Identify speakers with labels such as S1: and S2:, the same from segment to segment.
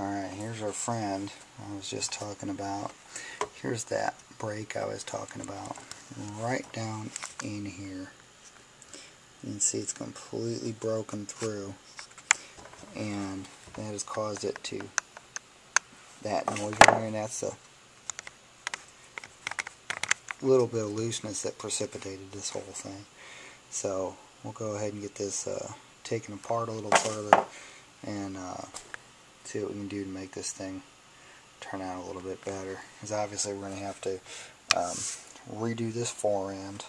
S1: Alright, here's our friend I was just talking about. Here's that break I was talking about. Right down in here. You can see it's completely broken through. And that has caused it to that noise right there, and that's a little bit of looseness that precipitated this whole thing. So we'll go ahead and get this uh, taken apart a little further and uh, see what we can do to make this thing turn out a little bit better. Because obviously we're going to have to um, redo this fore end.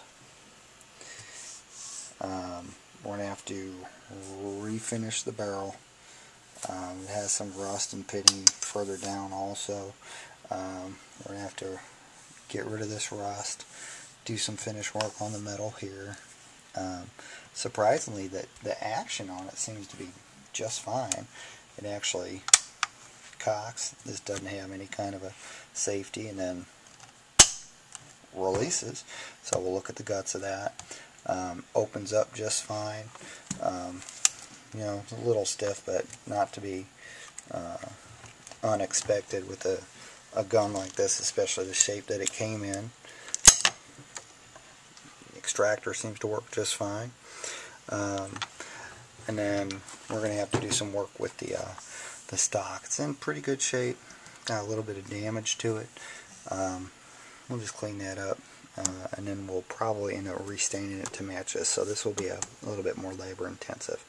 S1: Um, we're going to have to refinish the barrel. Um, it has some rust and pitting further down also. Um, we're going to have to get rid of this rust, do some finish work on the metal here. Um, surprisingly, that the action on it seems to be just fine. It actually cocks. This doesn't have any kind of a safety and then releases. So we'll look at the guts of that. Um, opens up just fine. Um, you know, it's a little stiff, but not to be uh, unexpected with a, a gun like this, especially the shape that it came in. The extractor seems to work just fine. Um, and then we're going to have to do some work with the uh, the stock. It's in pretty good shape. Got a little bit of damage to it. Um, we'll just clean that up. Uh, and then we'll probably end up restaining it to match this. So this will be a, a little bit more labor intensive.